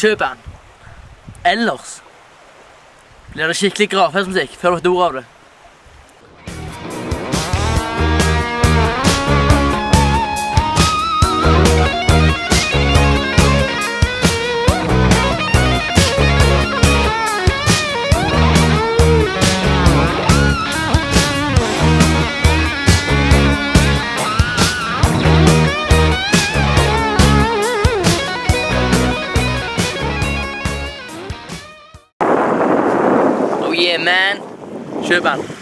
kjøp den. Ellers blir det skikkelig gravferdsmusikk før du har et ord av det. Yeah, man. Kjøp den.